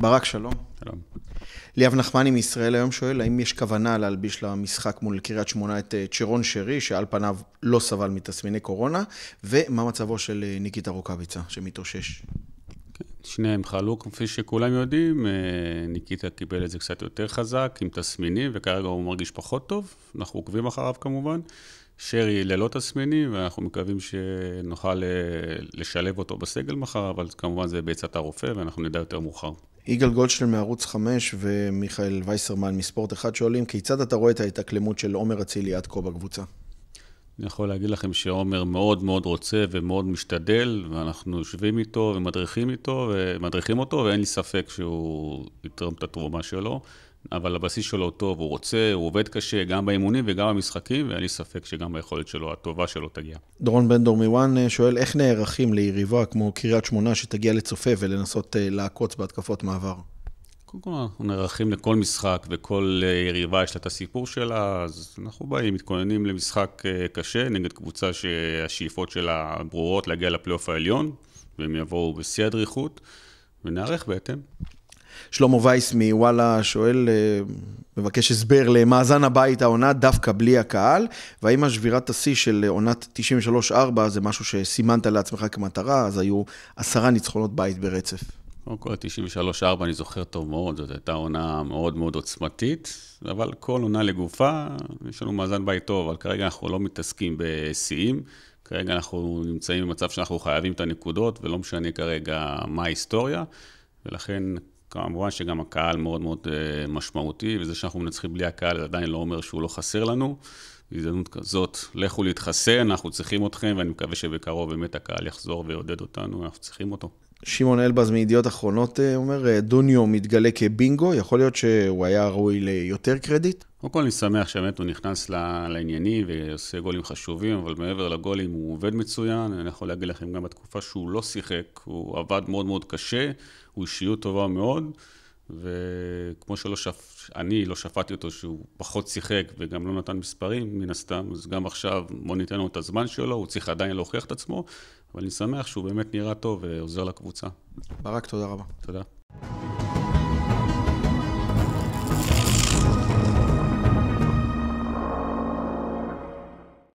ברק, שלום. שלום. ליאב נחמני מישראל היום שואל, האם יש כוונה להלביש למשחק מול קריית שמונה את אה, צ'רון שרי, שעל פניו לא סבל מתסמיני קורונה, ומה מצבו של אה, ניקיטה רוקאביצה, שמתאושש? כן, שניהם חלו, כפי שכולם יודעים, אה, ניקיטה קיבל את זה קצת יותר חזק, עם תסמינים, וכרגע הוא מרגיש פחות טוב, אנחנו עוקבים אחריו כמובן. שרי ללא תסמינים, ואנחנו מקווים שנוכל לשלב אותו בסגל מחר, אבל כמובן זה בעצת הרופא, ואנחנו נדע יותר מאוחר. יגאל גולדשטיין מערוץ 5 ומיכאל וייסרמן מספורט אחד שואלים, כיצד אתה רואה את ההתאקלמות של עומר אצילי עד כה בקבוצה? אני יכול להגיד לכם שעומר מאוד מאוד רוצה ומאוד משתדל, ואנחנו יושבים איתו ומדריכים איתו ומדריכים אותו, ואין לי ספק שהוא יתרום את התרומה שלו. אבל הבסיס שלו טוב, הוא רוצה, הוא עובד קשה, גם באימונים וגם במשחקים, ואין לי ספק שגם היכולת שלו, הטובה שלו תגיע. דורון בן דור מוואן אה, שואל, איך נערכים ליריבה כמו קריית שמונה שתגיע לצופה ולנסות אה, לעקוץ בהתקפות מעבר? קודם כל, אנחנו נערכים לכל משחק, וכל אה, יריבה יש לה את הסיפור שלה, אז אנחנו באים, מתכוננים למשחק קשה נגד קבוצה שהשאיפות שלה ברורות להגיע לפלייאוף העליון, והם יבואו בשיא הדריכות, ונערך בהתאם. שלמה וייס מוואלה שואל, אה, מבקש הסבר למאזן הבית העונה דווקא בלי הקהל, והאם השבירת השיא של עונת 93-4 זה משהו שסימנת לעצמך כמטרה, אז היו עשרה ניצחונות בית ברצף. קודם כל, 93-4 אני זוכר טוב מאוד, זאת הייתה עונה מאוד מאוד עוצמתית, אבל כל עונה לגופה, יש לנו מאזן בית טוב, אבל כרגע אנחנו לא מתעסקים בשיאים. כרגע אנחנו נמצאים במצב שאנחנו חייבים את הנקודות, ולא משנה כרגע מה ההיסטוריה, ולכן כמובן שגם הקהל מאוד מאוד אה, משמעותי, וזה שאנחנו מנצחים בלי הקהל עדיין לא אומר שהוא לא חסר לנו. בהזדמנות כזאת, לכו להתחסן, אנחנו צריכים אתכם, ואני מקווה שבקרוב באמת הקהל יחזור ויעודד אותנו, אנחנו צריכים אותו. שמעון אלבז מידיעות אחרונות אה, אומר, אה, דוניו מתגלה כבינגו, יכול להיות שהוא היה ראוי ליותר קרדיט? קודם כל אני שמח שבאמת הוא נכנס לעניינים ועושה גולים חשובים, אבל מעבר לגולים הוא עובד מצוין, אני יכול להגיד לכם גם בתקופה שהוא לא שיחק, הוא עבד מאוד מאוד קשה, הוא אישיות טובה מאוד, וכמו שלא שפ... אני לא שפטתי אותו שהוא פחות שיחק וגם לא נתן מספרים, מן הסתם, אז גם עכשיו בוא ניתן לו את הזמן שלו, הוא צריך עדיין להוכיח את עצמו, אבל אני שמח שהוא באמת נראה טוב ועוזר לקבוצה. ברק, תודה רבה. תודה.